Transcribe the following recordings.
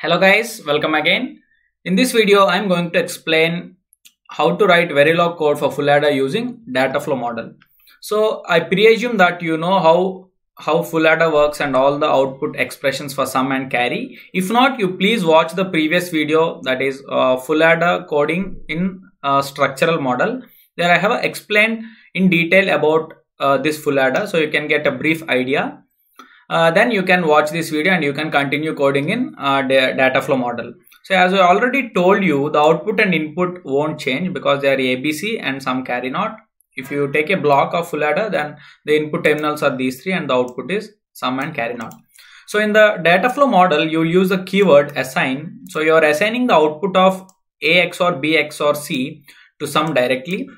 Hello guys, welcome again. In this video, I'm going to explain how to write Verilog code for full adder using Dataflow model. So I presume that you know how how full adder works and all the output expressions for sum and carry. If not, you please watch the previous video that is uh, full adder coding in structural model. There I have explained in detail about uh, this full adder so you can get a brief idea uh, then you can watch this video and you can continue coding in uh, data flow model. So as I already told you, the output and input won't change because they are ABC and sum carry not. If you take a block of full adder, then the input terminals are these three and the output is sum and carry not. So in the data flow model, you use the keyword assign. So you are assigning the output of A XOR B XOR C to sum directly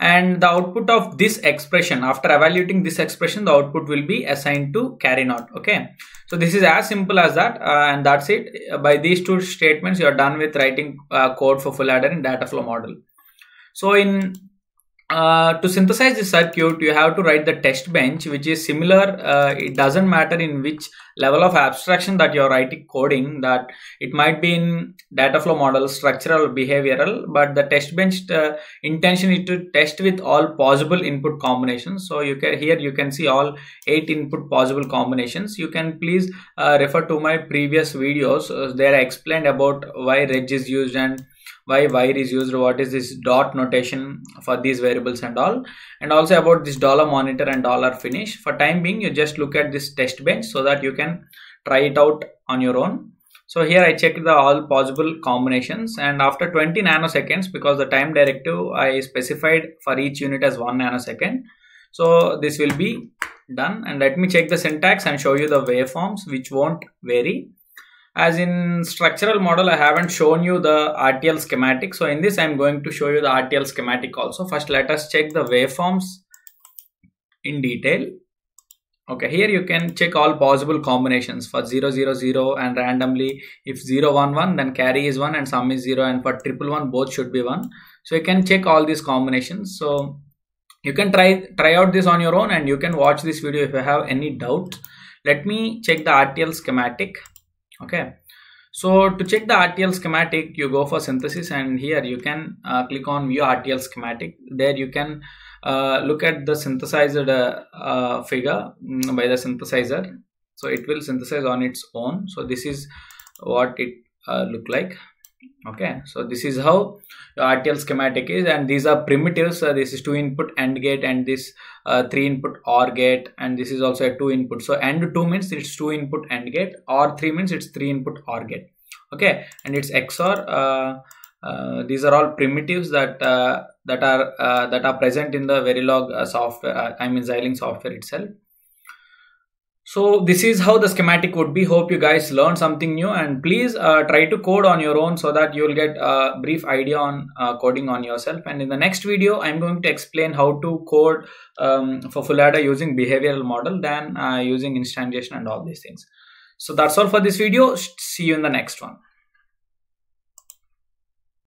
and the output of this expression after evaluating this expression the output will be assigned to carry not okay? So this is as simple as that uh, and that's it. By these two statements you are done with writing uh, code for full adder in data flow model. So in uh, to synthesize the circuit you have to write the test bench which is similar uh, it doesn't matter in which level of abstraction that you're writing coding that it might be in data flow model structural behavioral but the test bench uh, intention is to test with all possible input combinations. So you can here you can see all eight input possible combinations. You can please uh, refer to my previous videos. Uh, there i explained about why reg is used and why wire is used what is this dot notation for these variables and all. And also about this dollar monitor and dollar finish. For time being you just look at this test bench so that you can try it out on your own. So here i checked the all possible combinations and after 20 nanoseconds because the time directive i specified for each unit as one nanosecond. So this will be done. And let me check the syntax and show you the waveforms which won't vary as in structural model i haven't shown you the rtl schematic. So in this i'm going to show you the rtl schematic also. First let us check the waveforms in detail. Okay here you can check all possible combinations. For 0 0 0 and randomly if 0 1 1 then carry is 1 and sum is 0 and for triple one both should be 1 so you can check all these combinations. So you can try try out this on your own and you can watch this video if you have any doubt. Let me check the rtl schematic okay. So to check the RTL schematic you go for synthesis and here you can uh, click on view RTL schematic. There you can uh, look at the synthesized uh, uh figure mm, by the synthesizer. So it will synthesize on its own. So this is what it uh, look like okay so this is how rtl schematic is and these are primitives. Uh, this is two input and gate and this uh, three input or gate and this is also a two input. So and two means it's two input and gate or three means it's three input or gate. Okay and it's xor. Uh, uh, these are all primitives that uh, that are uh, that are present in the verilog software i mean xilinx software itself so this is how the schematic would be. Hope you guys learned something new and please uh, try to code on your own so that you'll get a brief idea on uh, coding on yourself. And in the next video, I'm going to explain how to code um, for full adder using behavioral model than uh, using instantiation and all these things. So that's all for this video. See you in the next one.